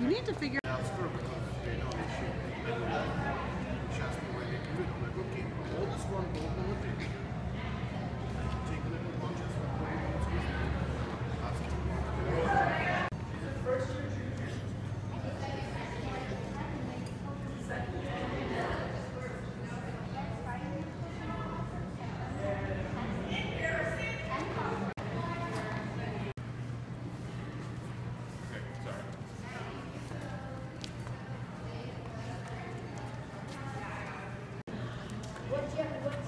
You need to figure out. Gracias.